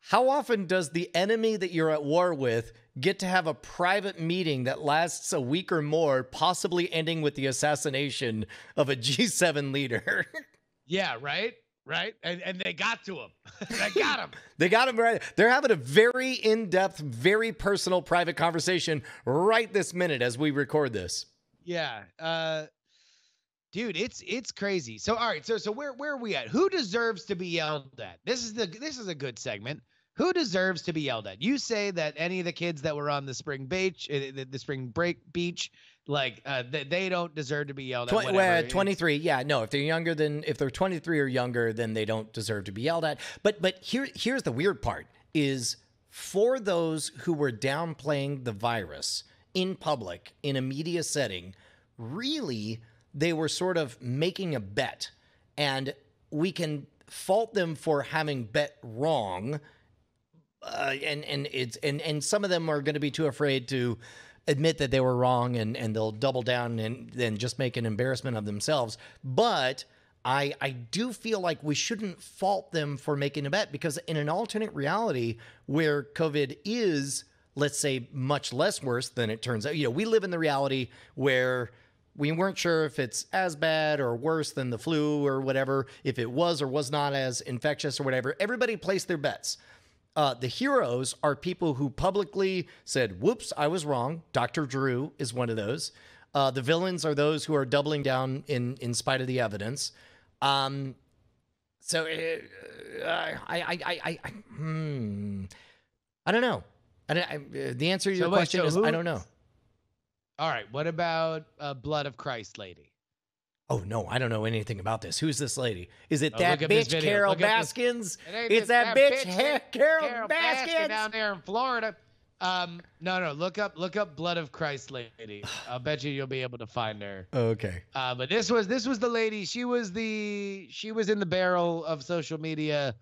how often does the enemy that you're at war with get to have a private meeting that lasts a week or more, possibly ending with the assassination of a [laughs] G7 leader? yeah, right. Right, and and they got to him. [laughs] [laughs] they got him. they got him right. They're having a very in-depth, very personal, private conversation right this minute as we record this. Yeah. Uh, dude it's it's crazy so all right so so where where are we at who deserves to be yelled at this is the this is a good segment who deserves to be yelled at you say that any of the kids that were on the spring beach uh, the, the spring break beach like uh, they, they don't deserve to be yelled at. well, 23, yeah, no. If they're younger than if they're 23 or younger, then they don't deserve to be yelled at. But but here here's the weird part: is for those who were downplaying the virus in public in a media setting, really they were sort of making a bet, and we can fault them for having bet wrong. Uh, and and it's and and some of them are going to be too afraid to admit that they were wrong and and they'll double down and then just make an embarrassment of themselves but I, I do feel like we shouldn't fault them for making a bet because in an alternate reality where COVID is, let's say, much less worse than it turns out, you know, we live in the reality where we weren't sure if it's as bad or worse than the flu or whatever, if it was or was not as infectious or whatever. Everybody placed their bets. Uh, the heroes are people who publicly said, "Whoops, I was wrong." Doctor Drew is one of those. Uh, the villains are those who are doubling down in in spite of the evidence. Um, so uh, I, I, I, I, I, hmm, I don't know. I, I, uh, the answer to your So wait, question so is who- I don't know. All right. What about uh, Blood of Christ lady? Oh no, I don't know anything about this. Who's this lady? Is it Oh, that look at this bitch. Carol Look Baskins? It It's just that, bitch, bitch, Carol, Carol Baskins. Baskin down there in Florida. Um, no, no. Look up, look up Blood of Christ lady. [sighs] I'll bet you you'll be able to find her. Okay. Uh, but this was this was the lady. She was the she was in the barrel of social media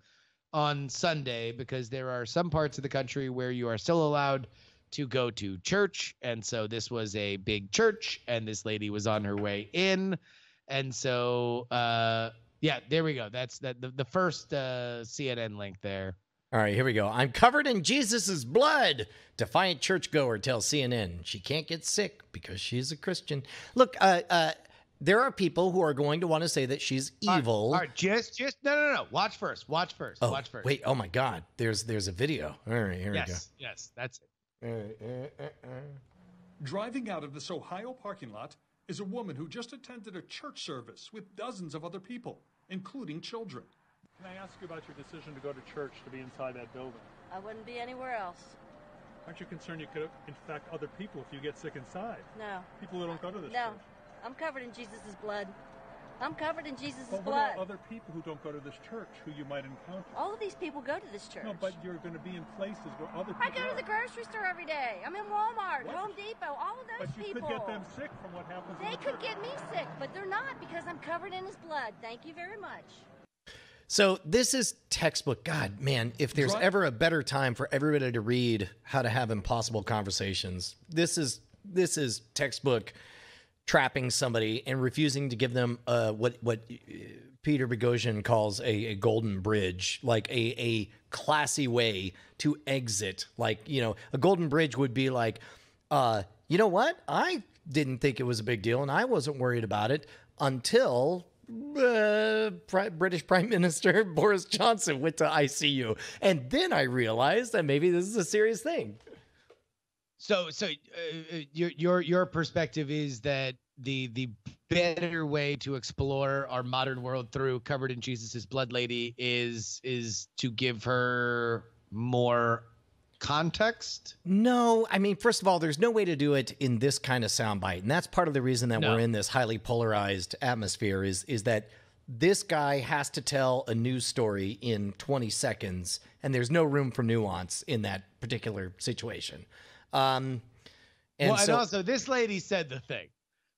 on Sunday because there are some parts of the country where you are still allowed to go to church, and so this was a big church, and this lady was on her way in, and so uh, yeah, there we go. That's that the, the first uh, CNN link there. All right, here we go. I'm covered in Jesus' blood. Defiant churchgoer tells CNN she can't get sick because she's a Christian. Look, uh, uh, there are people who are going to want to say that she's evil. All right, just just no no no. Watch first. Watch first. Oh, watch first. wait. Oh my God. There's there's a video. All right, here we go. Yes, yes, that's it. All right. Eh, eh, eh, Driving out of this Ohio parking lot is a woman who just attended a church service with dozens of other people, including children. Can I ask you about your decision to go to church to be inside that building? I wouldn't be anywhere else. Aren't you concerned you could infect other people if you get sick inside? No. People who don't go to this No. church. I'm covered in Jesus' blood. I'm covered in Jesus' blood. But what blood. about other people who don't go to this church who you might encounter? All of these people go to this church. No, but you're going to be in places where other people I go to the grocery store every day. I'm in Walmart, What? Home Depot, all of those people. But you people. could get them sick from what happens. in They the could church. get me sick, but they're not because I'm covered in his blood. Thank you very much. So this is textbook. God, man, if there's Dri- ever a better time for everybody to read how to have impossible conversations, this is this is textbook trapping somebody and refusing to give them uh, what what uh, Peter Boghossian calls a, a golden bridge, like a a classy way to exit. Like you know, a golden bridge would be like, uh, you know what? I didn't think it was a big deal, and I wasn't worried about it until uh, British Prime [laughs] Minister Boris Johnson went to ICU, and then I realized that maybe this is a serious thing. So, so uh, uh, your your your perspective is that the the better way to explore our modern world through covered in Jesus's blood lady is is to give her more context. No, I mean, first of all, there's no way to do it in this kind of soundbite, and that's part of the reason that No. we're in this highly polarized atmosphere. Is is that this guy has to tell a news story in 20 seconds, and there's no room for nuance in that particular situation. Um, and well, so, and also this lady said the thing.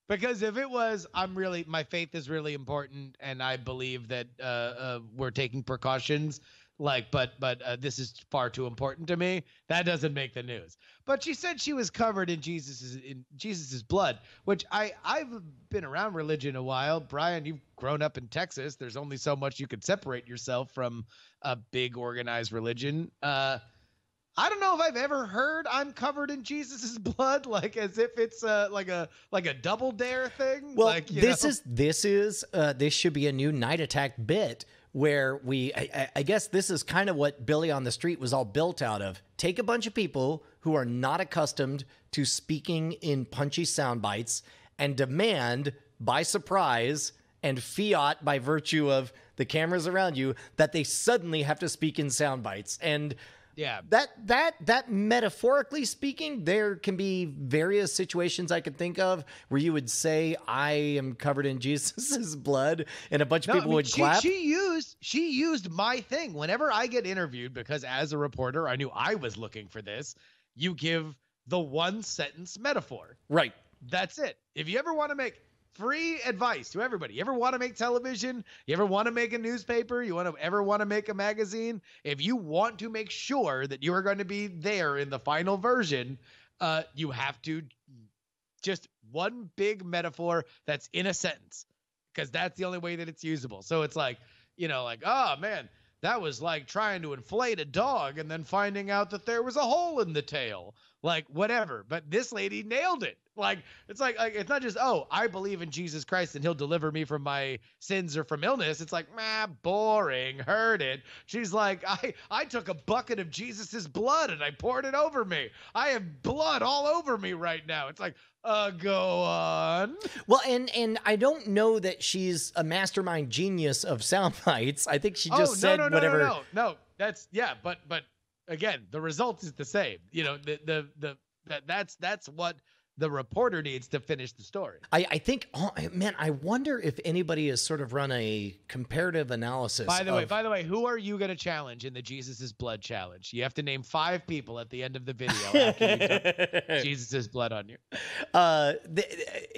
Because if it was, I'm really, my faith is really important, and I believe that uh, uh, we're taking precautions. Like, but but uh, this is far too important to me. That doesn't make the news. But she said she was covered in Jesus's in Jesus's blood, which I I've been around religion a while. Brian, you've grown up in Texas. There's only so much you could separate yourself from a big organized religion. Uh, I don't know if I've ever heard I'm covered in Jesus's [laughs] blood, like as if it's uh, like a like a double dare thing. Well, like, this know? is this is uh, this should be a new night attack bit where we. I, I- I guess this is kind of what Billy on the Street was all built out of. Take a bunch of people who are not accustomed to speaking in punchy sound bites and demand by surprise and fiat by virtue of the cameras around you that they suddenly have to speak in sound bites and yeah. that that that metaphorically speaking there can be various situations i could think of where you would say i am covered in [laughs] jesus' blood and a bunch of No, I people mean, would she, clap She used she used my thing whenever I get interviewed because as a reporter I knew I was looking for this. You give the one sentence metaphor. right That's it. If you ever want to make free advice to everybody, you ever want to make television, you ever want to make a newspaper, you want to ever want to make a magazine, if you want to make sure that you are going to be there in the final version, uh, you have to just one big metaphor that's in a sentence because that's the only way that it's usable. So it's like, you know, like, oh man, that was like trying to inflate a dog and then finding out that there was a hole in the tail. Like, whatever. But this lady nailed it. Like it's like like it's not just oh I believe in Jesus Christ and He'll deliver me from my sins or from illness. It's like nah, boring. Heard it. She's like I I took a bucket of Jesus's blood and I poured it over me. I have blood all over me right now. It's like uh go on. Well, and and I don't know that she's a mastermind genius of sound [laughs] bites. I think she just oh, said no, no, whatever. No, no, no, no. That's yeah, but but again, the result is the same. You know, the the the that that's that's what the reporter needs to finish the story. I, I think, oh, man, I wonder if anybody has sort of run a comparative analysis. By the of, way, by the way, who are you going to challenge in the Jesus's blood challenge? You have to name five people at the end of the video after [laughs] Jesus's blood on you. Uh, the,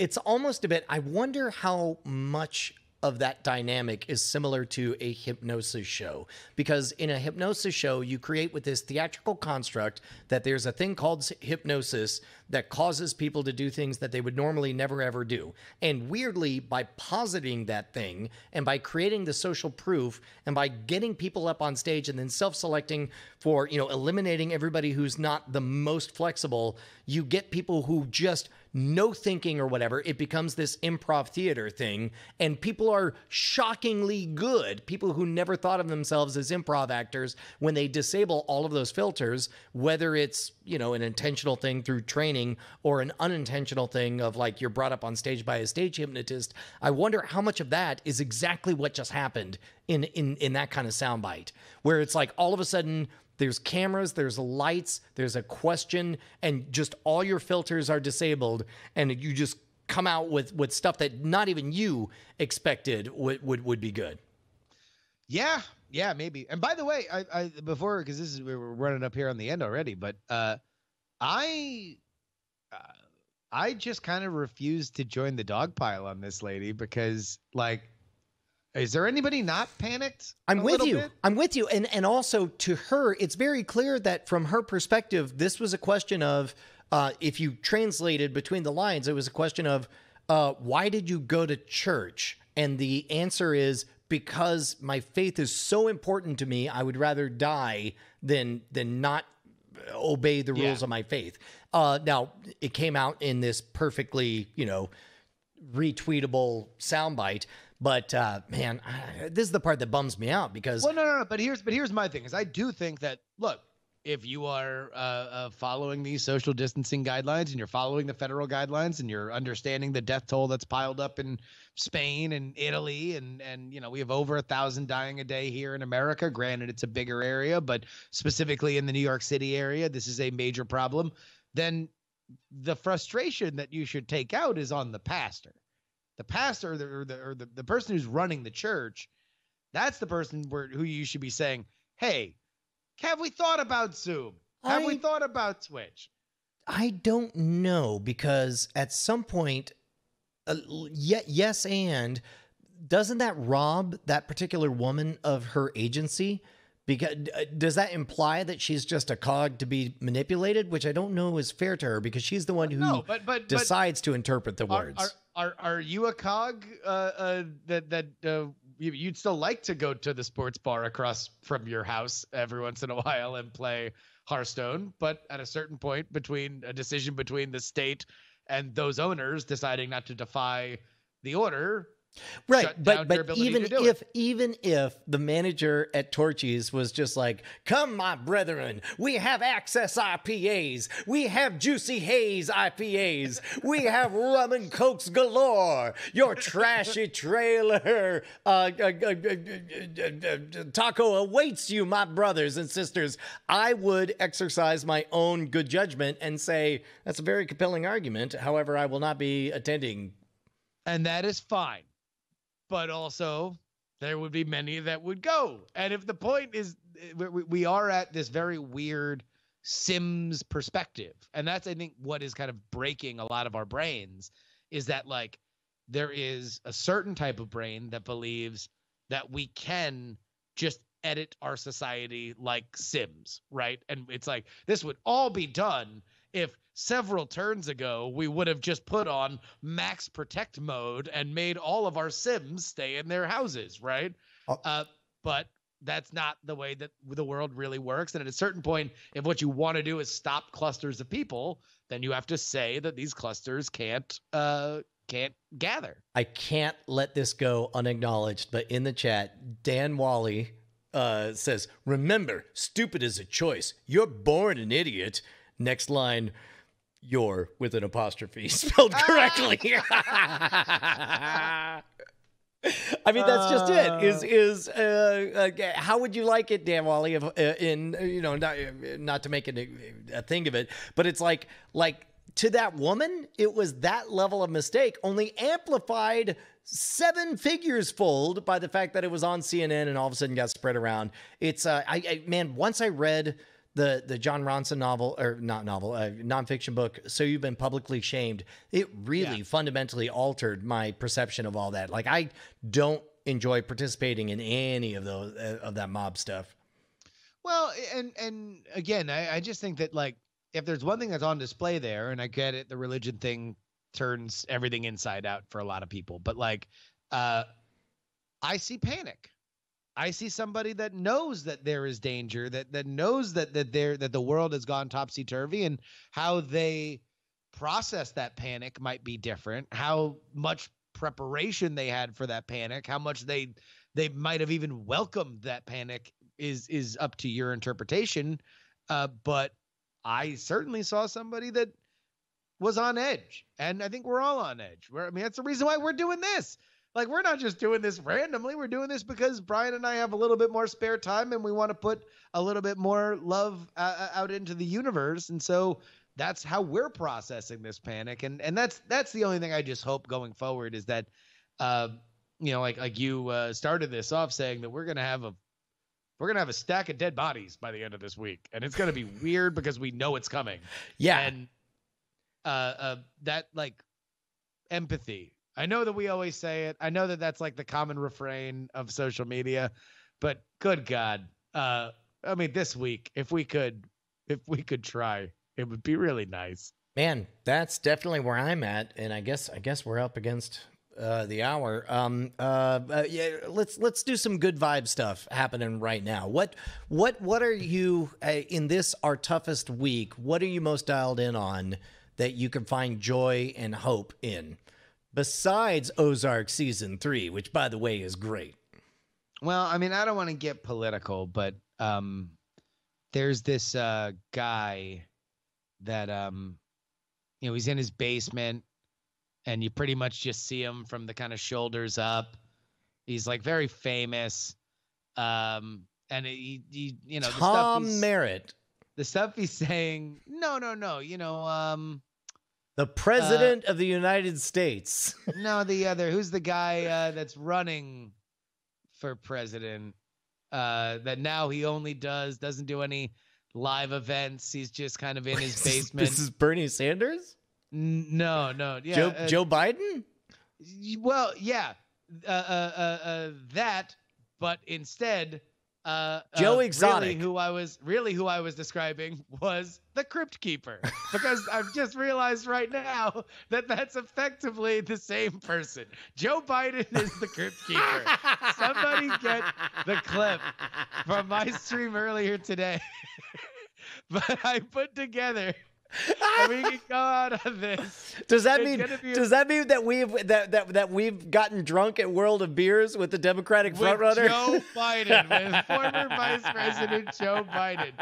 it's almost a bit. I wonder how much of that dynamic is similar to a hypnosis show because in a hypnosis show you create with this theatrical construct that there's a thing called hypnosis that causes people to do things that they would normally never ever do and weirdly by positing that thing and by creating the social proof and by getting people up on stage and then self-selecting for you know eliminating everybody who's not the most flexible you get people who just no thinking or whatever. It becomes this improv theater thing, and people are shockingly good. People who never thought of themselves as improv actors, when they disable all of those filters, whether it's you know an intentional thing through training or an unintentional thing of like you're brought up on stage by a stage hypnotist. I wonder how much of that is exactly what just happened in in in that kind of soundbite, where it's like all of a sudden there's cameras, there's lights, there's a question, and just all your filters are disabled, and you just come out with with stuff that not even you expected would would, would be good. Yeah, yeah, maybe. And by the way, I, I before because this is we're running up here on the end already, but uh, I. Uh, I just kind of refused to join the dog pile on this lady because, like, is there anybody not panicked? I'm with you. Bit? I'm with you. And and also to her, it's very clear that from her perspective, this was a question of uh, if you translated between the lines, it was a question of uh, why did you go to church? And the answer is because my faith is so important to me. I would rather die than than not obey the rules yeah. of my faith. Uh, now it came out in this perfectly, you know, retweetable soundbite. But uh, man, I, this is the part that bums me out because. Well, no, no, no. But here's but here's my thing: is I do think that look, if you are uh, uh, following these social distancing guidelines and you're following the federal guidelines and you're understanding the death toll that's piled up in Spain and Italy and and you know we have over a thousand dying a day here in America. Granted, it's a bigger area, but specifically in the New York City area, this is a major problem. Then the frustration that you should take out is on the pastor the pastor or the, or the, or the, the person who's running the church, that's the person where who you should be saying, "Hey, have we thought about Zoom? Have I, we thought about Twitch?" I don't know because at some point, uh, yet yes, and doesn't that rob that particular woman of her agency? Because uh, does that imply that she's just a cog to be manipulated, which I don't know is fair to her because she's the one who no, but, but, decides but to interpret the are, words. Are, are are you a cog uh, uh, that that uh, you'd still like to go to the sports bar across from your house every once in a [laughs] while and play Hearthstone, but at a certain point between a decision between the state and those owners deciding not to defy the order, Right, but but even if it. even if the manager at Torchy's was just like, "Come, my brethren, we have access IPAs, we have Juicy Haze IPAs, we have rum and cokes galore. Your trashy trailer uh, uh, uh, taco awaits you, my brothers and sisters." I would exercise my own good judgment and say that's a very compelling argument. However, I will not be attending, and that is fine but also there would be many that would go. And if the point is we are at this very weird Sims perspective, and that's I think what is kind of breaking a lot of our brains is that like there is a certain type of brain that believes that we can just edit our society like Sims, right? And it's like this would all be done if several turns ago we would have just put on max protect mode and made all of our sims stay in their houses right oh. uh, but that's not the way that the world really works and at a certain point if what you want to do is stop clusters of people then you have to say that these clusters can't uh can't gather. I can't let this go unacknowledged, but in the chat, Dan Wally uh, says, Remember, stupid is a choice. You're born an idiot. Next line, you're with an apostrophe [laughs] spelled correctly. [laughs] I mean, that's just it. Is is uh, uh, how would you like it, Dan Wally? If, uh, in uh, you know, not not to make it a, a thing of it, but it's like like to that woman, it was that level of mistake, only amplified seven figures fold by the fact that it was on CNN and all of a sudden got spread around. It's uh, I, I man, once I read the the Jon Ronson novel or not novel, uh, nonfiction book. So you've been publicly shamed. It really Yeah. fundamentally altered my perception of all that. Like I don't enjoy participating in any of those uh, of that mob stuff. Well, and and again, I, I just think that like if there's one thing that's on display there, and I get it, the religion thing turns everything inside out for a lot of people, but like, uh, I see panic. I see somebody that knows that there is danger, that that knows that that there that the world has gone topsy turvy, and how they process that panic might be different. How much preparation they had for that panic, how much they they might have even welcomed that panic is is up to your interpretation. Uh, but I certainly saw somebody that was on edge, and I think we're all on edge. We're, I mean, that's the reason why we're doing this. Like, we're not just doing this randomly. We're doing this because Brian and I have a little bit more spare time, and we want to put a little bit more love uh, out into the universe. And so that's how we're processing this panic. And and that's that's the only thing I just hope going forward is that, uh, you know, like like you uh, started this off saying that we're gonna have a we're gonna have a stack of dead bodies by the end of this week, and it's gonna be [laughs] weird because we know it's coming. Yeah, And uh, uh, that like empathy. I know that we always say it. I know that that's like the common refrain of social media, but good God, uh, I mean, this week, if we could, if we could try, it would be really nice. man, that's definitely where I'm at, and I guess I guess we're up against uh, the hour. Um, uh, uh, yeah, let's let's do some good vibe stuff happening right now. What what what are you uh, in this our toughest week? What are you most dialed in on that you can find joy and hope in? Besides Ozark season three, which by the way is great. Well, I mean, I don't want to get political, but um, there's this uh, guy that um, you know, he's in his basement, and you pretty much just see him from the kind of shoulders up. He's like very famous, um, and he, he you know, the stuff Tom Merritt, the stuff he's saying. No, no, no. You know, um, the president of the United States. [laughs] no, the other. Who's the guy uh, that's running for president? Uh, that now he only does doesn't do any live events. He's just kind of in his [laughs] basement. this is Bernie Sanders. N- no, no, yeah. Joe uh, Joe Biden. Well, yeah, uh, uh, uh, uh, that, but instead, uh, Joe Exotic. Really, who I was really who I was describing was the Crypt Keeper, because I've just realized right now that that's effectively the same person. Joe Biden is the Crypt Keeper. Somebody get the clip from my stream earlier today. [laughs] but I put together. And we can go out of this. [laughs] Does that It's mean a- does that mean that we've that, that that we've gotten drunk at World of Beers with the Democratic with frontrunner? Joe Biden, with former Vice President Joe Biden.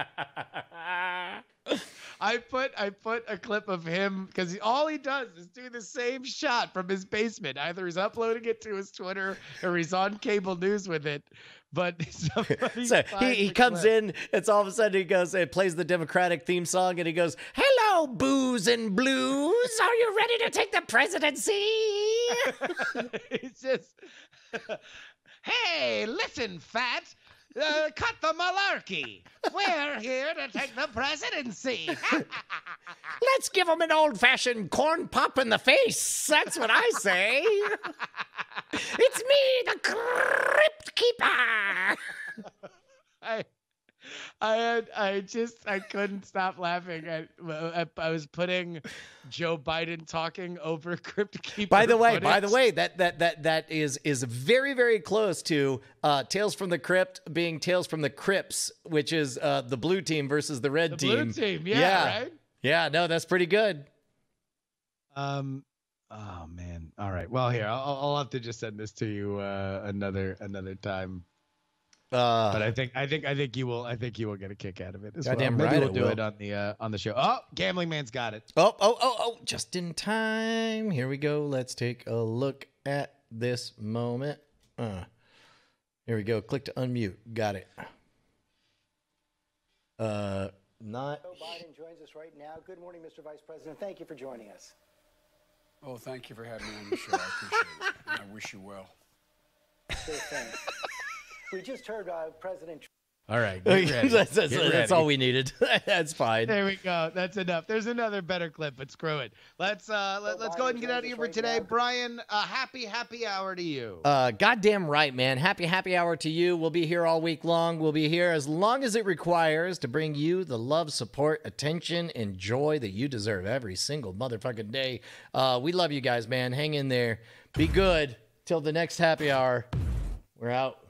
I put I put a clip of him because all he does is do the same shot from his basement. Either he's uploading it to his Twitter or he's on cable news with it. But [laughs] So he, he comes clip. in, it's all of a sudden he goes and plays the Democratic theme song and he goes, Hello, booze and blues. Are you ready to take the presidency? [laughs] it's just, [laughs] hey, listen, fat. Uh, cut the malarkey. We're here to take the presidency. [laughs] Let's give him an old fashioned corn pop in the face. That's what I say. [laughs] it's me, the Crypt Keeper. I, I had, I just, I couldn't stop laughing. I, I, I was putting Joe Biden talking over [laughs] Crypt Keeper. By the way, by the way, that that that that is is very very close to uh, Tales from the Crypt being Tales from the Crypts, which is uh, the blue team versus the red the team. blue team, yeah, right. Yeah, no, that's pretty good. Um. Oh man. All right. Well, here I'll, I'll have to just send this to you uh, another another time. Uh, But I think I think I think you will I think you will get a kick out of it. As Goddamn well. Maybe right we'll do will. it on the uh, on the show. Oh, gambling man's got it. oh, oh, oh, oh, just in time. Here we go. Let's take a look at this moment. Uh, here we go. Click to unmute. Got it. Uh, not. Joe Biden joins us right now. Good morning, Mr. Vice President. Thank you for joining us. Oh, thank you for having me on the show. I appreciate it. And I wish you well. Sure thing. We just heard uh, President All right. [laughs] That's that's, that's all we needed. [laughs] that's fine. There we go. That's enough. There's another better clip, but screw it. Let's uh let, let's go ahead and get out of here for today. Brian, uh, happy happy hour to you. Uh, goddamn right, man. Happy, happy hour to you. We'll be here all week long. We'll be here as long as it requires to bring you the love, support, attention, and joy that you deserve every single motherfucking day. Uh, we love you guys, man. Hang in there. Be good. Till the next happy hour. We're out.